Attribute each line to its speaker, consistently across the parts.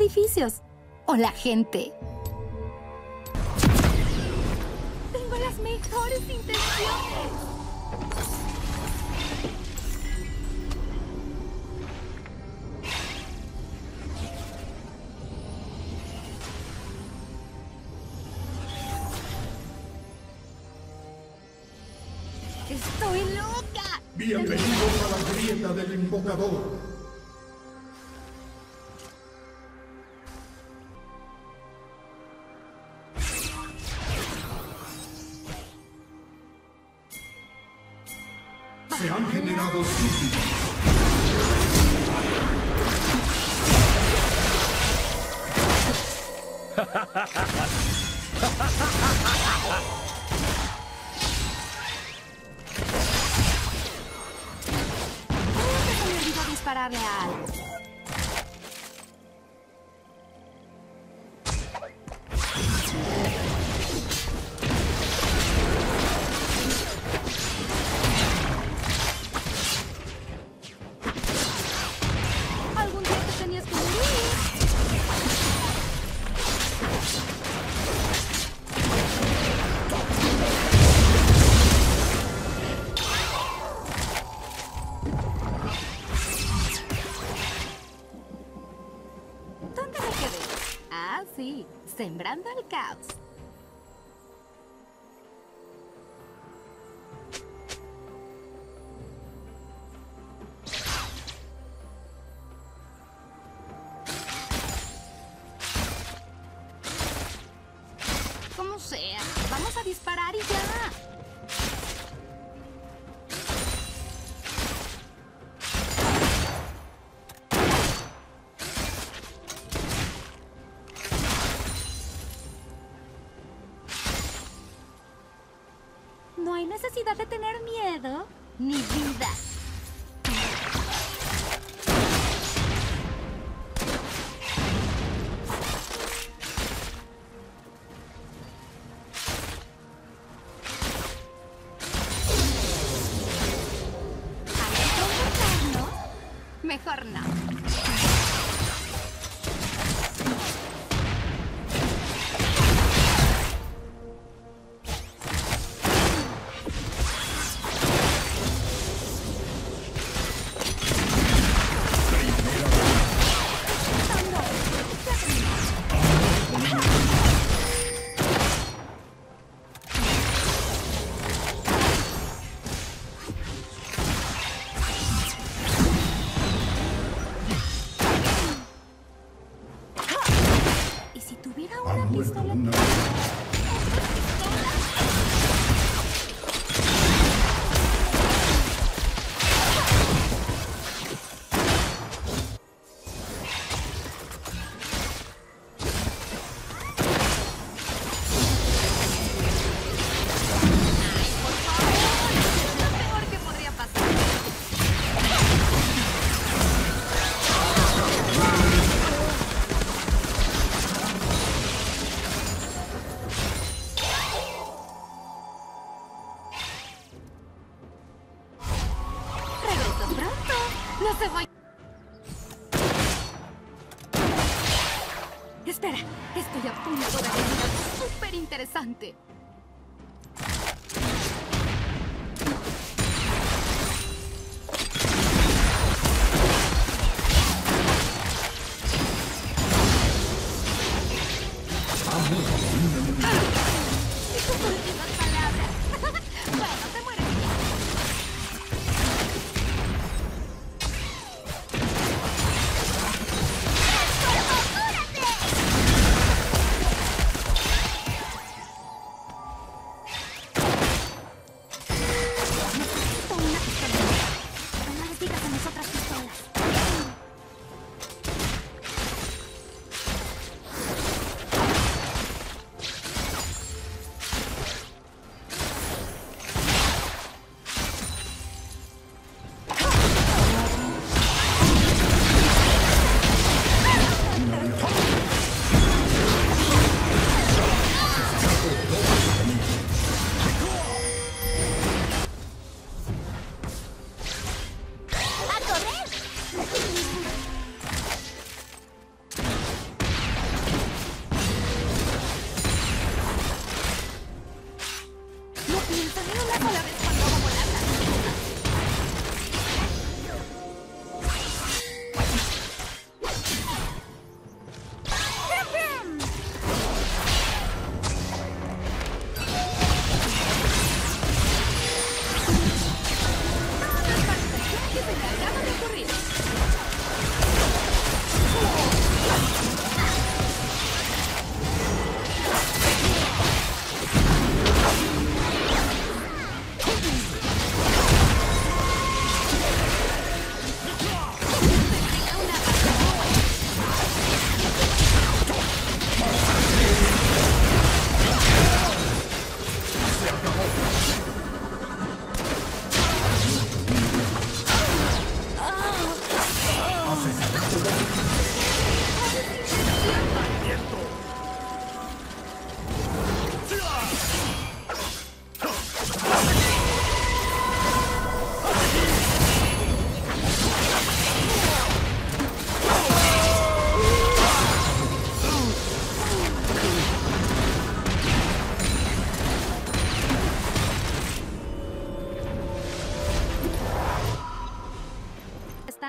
Speaker 1: edificios o la gente. Tengo las mejores intenciones. Estoy loca.
Speaker 2: Bienvenidos a la grieta del invocador.
Speaker 1: dispararle a algo. así, sembrando el caos. miedo, ni vida.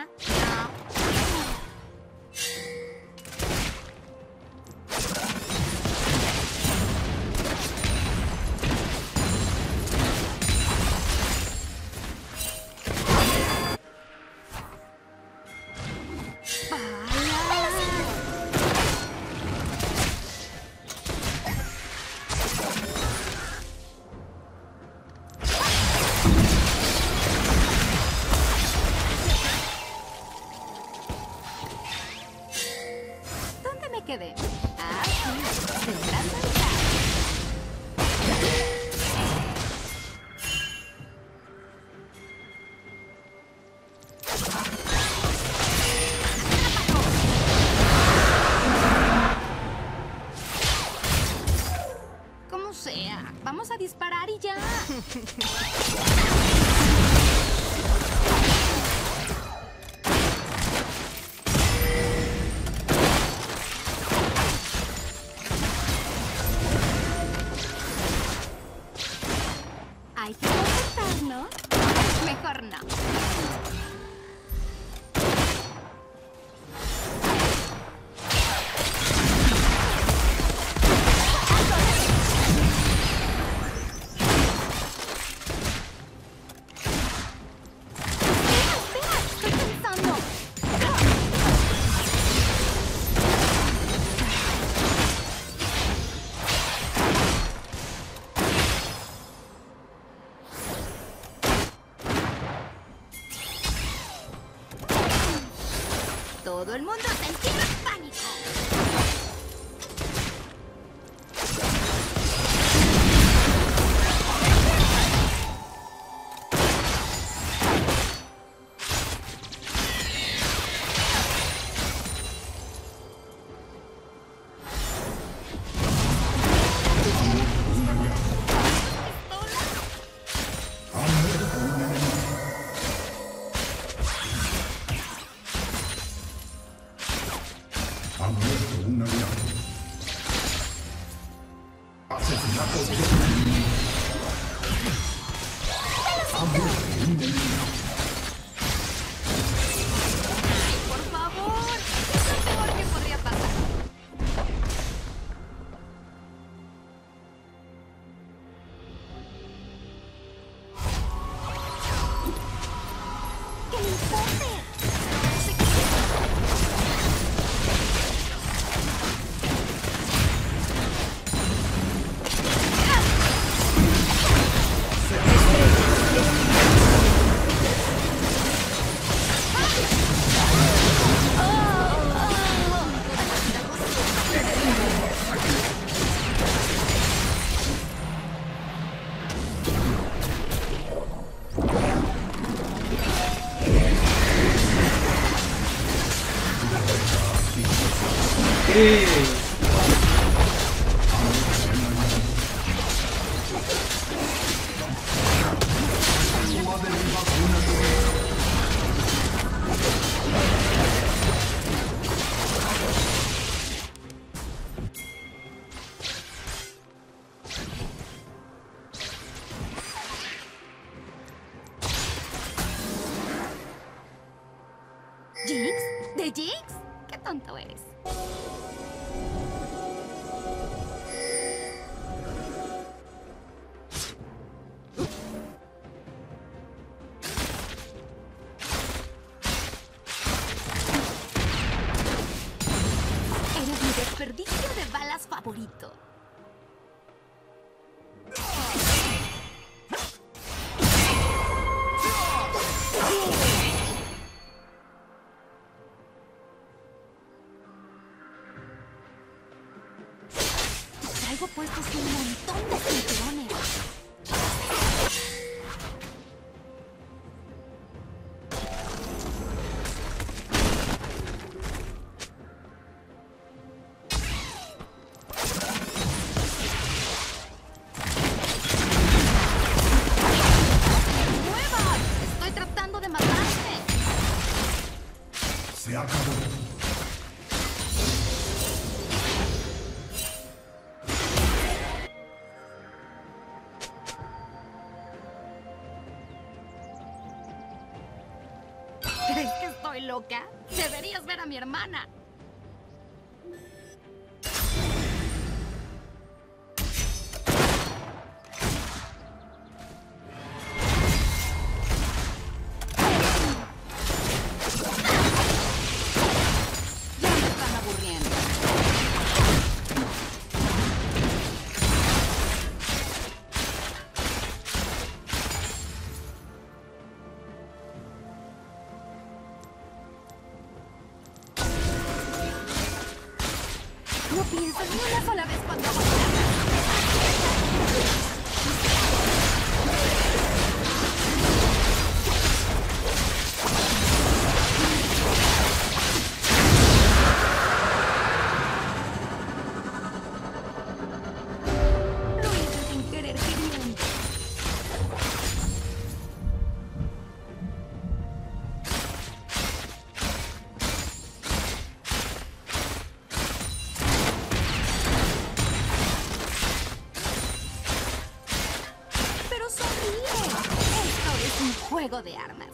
Speaker 1: lá. Yeah. moderna. Go! Jinx? ¡Qué tonto eres! Llevo puestos un montón de cinturones. ¿Crees que estoy loca? Deberías ver a mi hermana. No piensas ni una sola vez cuando... The armas.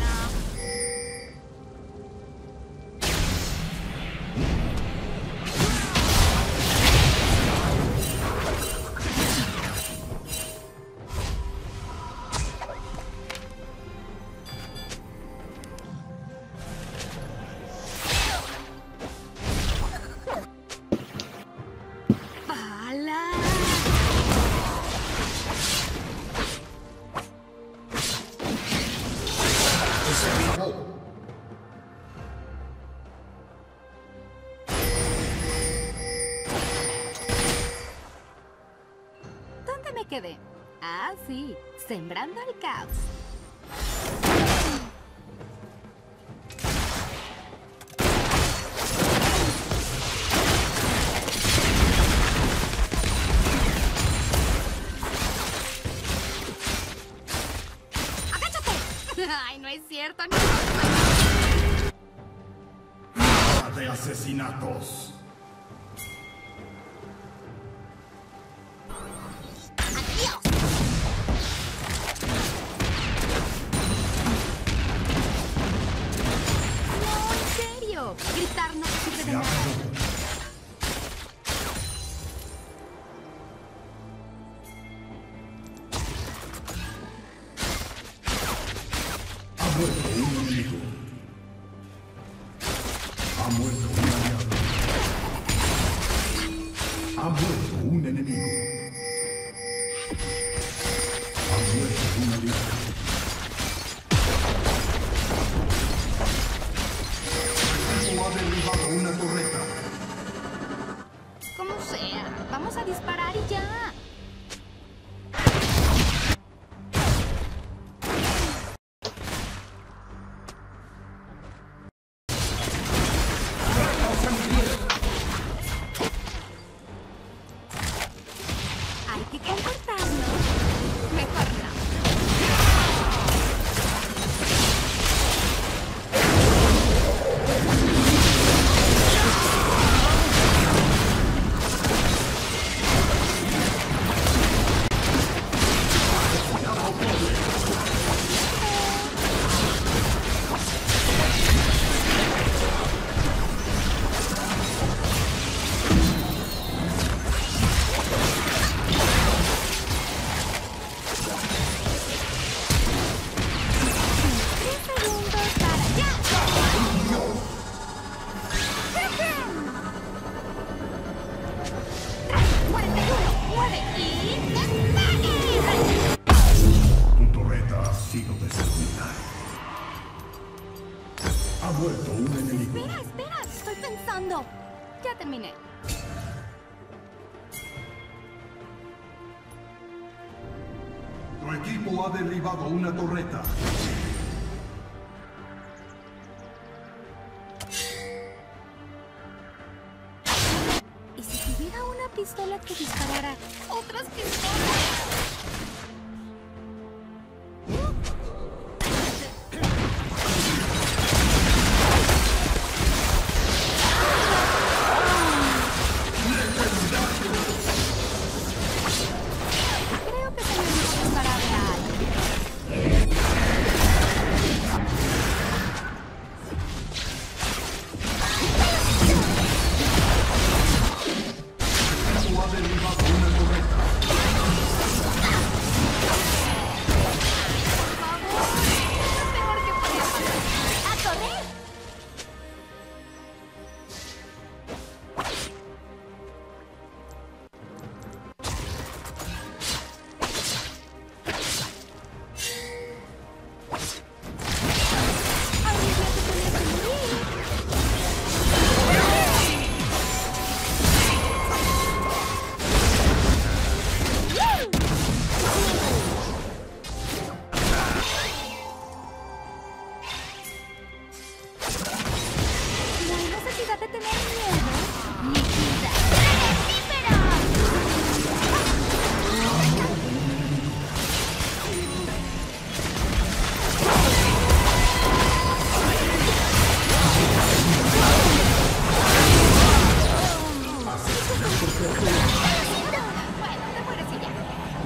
Speaker 1: Nah. quedé? Ah, sí, sembrando el caos. ¡Ay, no es cierto!
Speaker 2: De asesinatos!
Speaker 1: cha terminé.
Speaker 2: Tu equipo ha derribado una torreta.
Speaker 1: ¿Y si tuviera una pistola que disparara otras pistolas?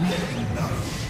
Speaker 1: Ya.
Speaker 2: Legendario.